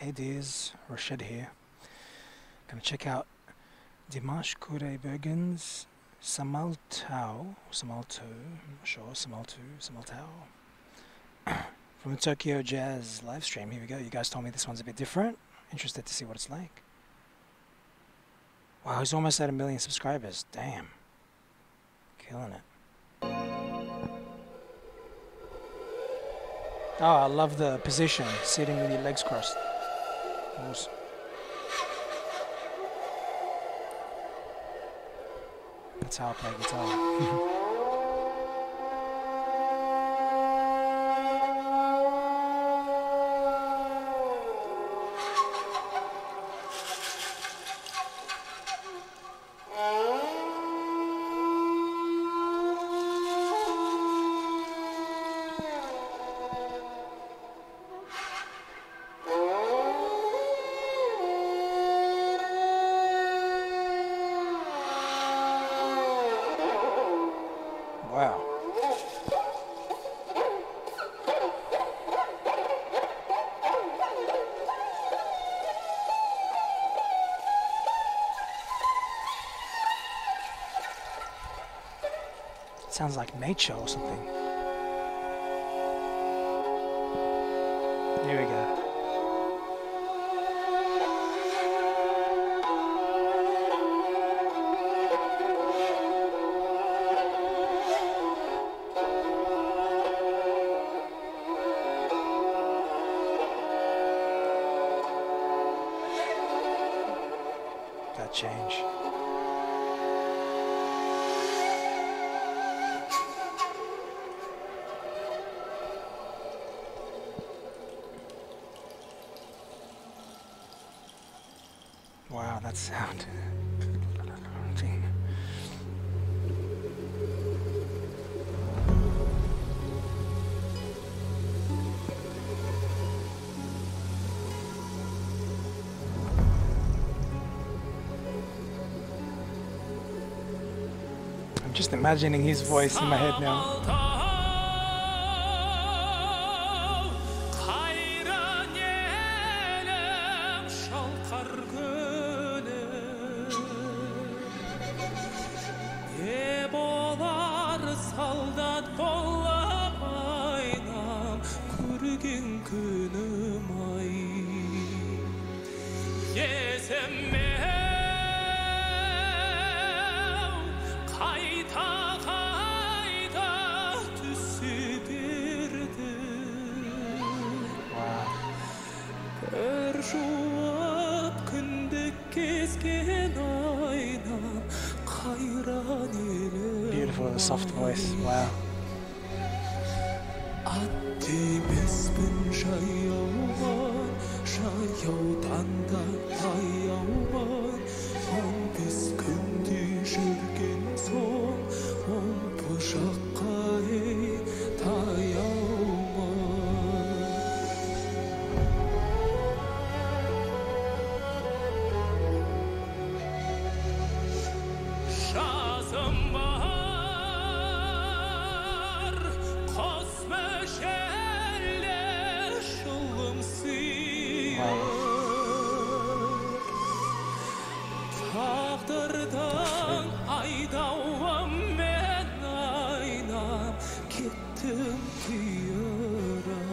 Hey dears, Rached here. Gonna check out Dimash Kudaibergen's Samaltao, Samalto, I'm not sure, Samaltu, Samaltao. From the Tokyo Jazz live stream, here we go. You guys told me this one's a bit different. Interested to see what it's like. Wow, he's almost at a million subscribers. Damn. Killing it. Oh, I love the position, sitting with your legs crossed. How I play guitar. Sounds like nature or something. Here we go. That change. That sound. I'm just imagining his voice in my head now. жуып күнді кезген айнам қайран елім beautiful the soft voice wow. Ат емеспін жаяу жаяу таңда таяумын он бес күндей жүрген соң омбы жаққа тағдырдың айдауым мен айнап кеттім күйірай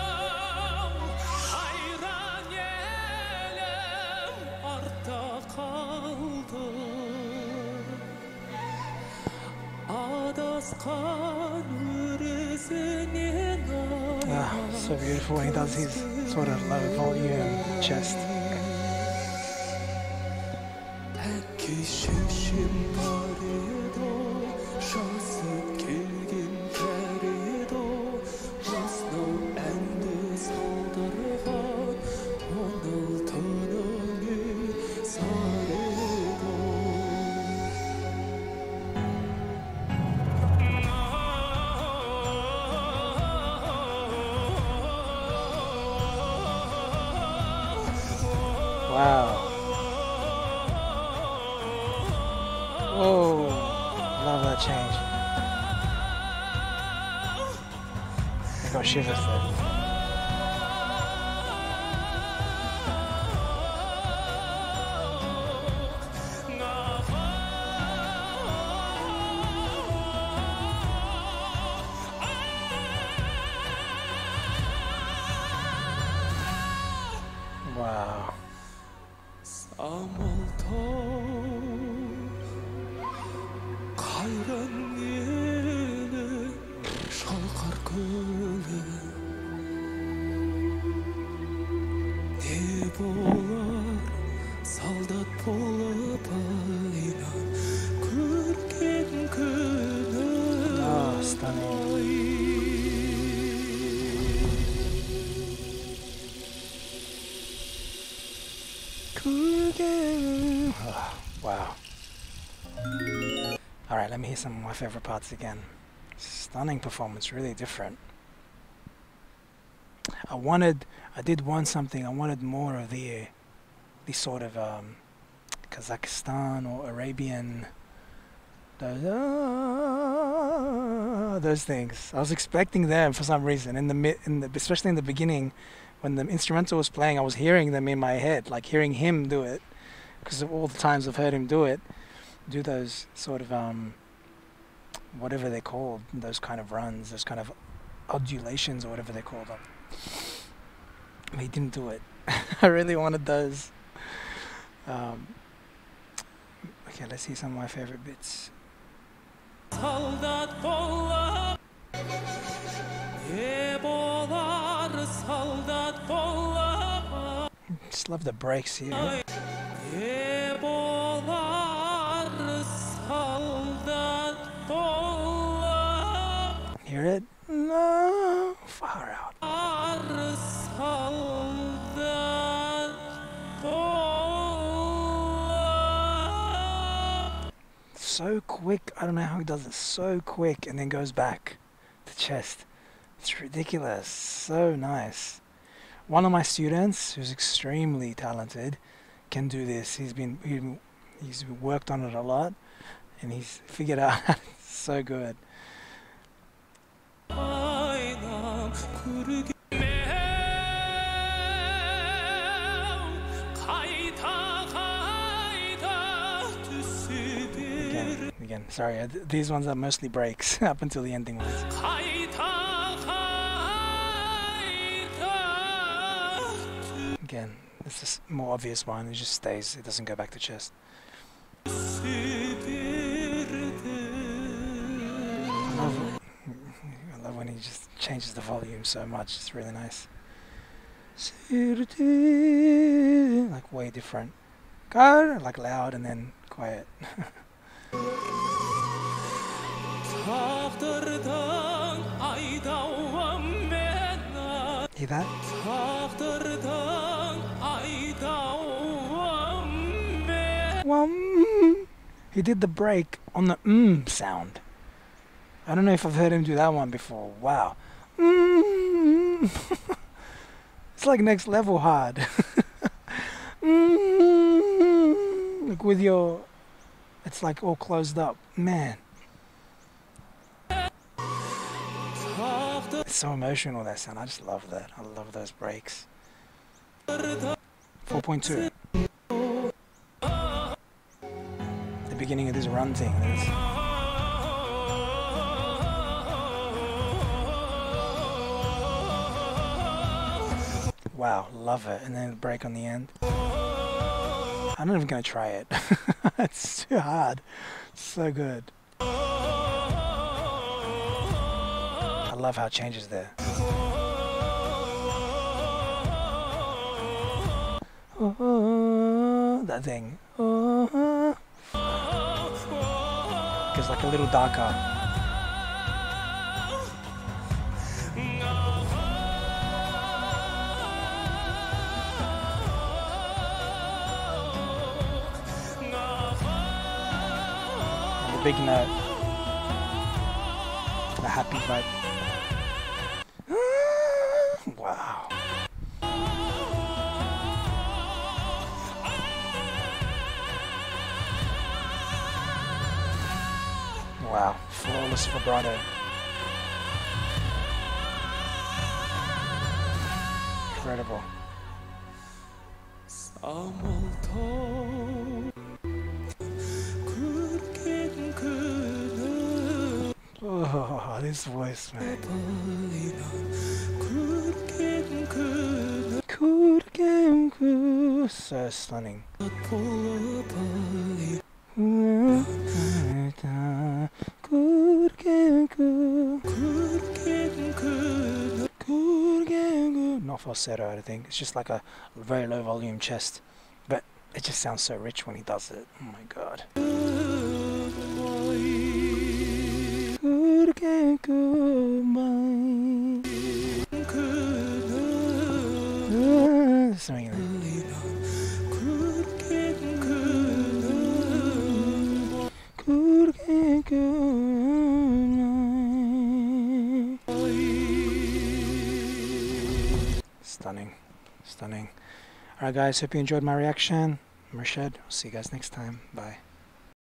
самалтау қайран елім артта қалды адасқан өресіне Ah, so beautiful when he does his sort of low volume chest. Whoa. Love that change. I got shivers there. Ne bolar Saldat bolup aynan Көрген күнү Oh, stunning. Cool game. Oh, wow. All right, let me hear some of my favorite parts again. Stunning performance, really different. I wanted, I did want something. I wanted more of the, the sort of um, Kazakhstan or Arabian, those, ah, those things. I was expecting them for some reason. In the mid, in the, especially in the beginning, when the instrumental was playing, I was hearing them in my head, like hearing him do it, because of all the times I've heard him do it, do those sort of um, whatever they're called, those kind of runs, those kind of undulations or whatever they're called. He didn't do it. I really wanted those. Um, okay, let's see some of my favorite bits. Saldat bollar Ne bolar Just love the breaks here. Ne bolar saldat bollar Hear it? Quick. I don't know how he does it so quick and then goes back to chest. It's ridiculous. So nice. One of my students, who's extremely talented, can do this. He's been he, he's worked on it a lot, and he's figured out. so good. Again. Sorry, uh, th- these ones are mostly breaks up until the ending ones. Again, this is more obvious one. It just stays. It doesn't go back to chest. I love, I love when he just changes the volume so much. It's really nice. Like way different. Go like loud and then quiet. Tağdırdan aydavam ben Hear that? Tağdırdan aydavam ben Wum. He did the break on the mm sound. I don't know if I've heard him do that one before. Wow. Mm. it's like next level hard. Mm. like with your, it's like all closed up. Man, it's so emotional that sound. I just love that. I love those breaks. 4.2. The beginning of this run thing. Wow, love it. And then the break on the end. I'm not even to try it. it's too hard. So good. I love how it changes there. Oh, that thing. Uh-huh. Gets like a little darker. Big note. The happy vibe. Wow. Wow. Flawless vibrato. Incredible. 사 그늘 Good game, good. Not falsetto, I think. It's just like a very low volume chest. But it just sounds so rich when he does it. Oh my god. Good game, good. Mine. 그늘 Something in 굵긴 그늘 Good game, good. Mine. Stunning. Stunning. Alright, guys. Hope you enjoyed my reaction. I'm Rashad. I'll see you guys next time. Bye.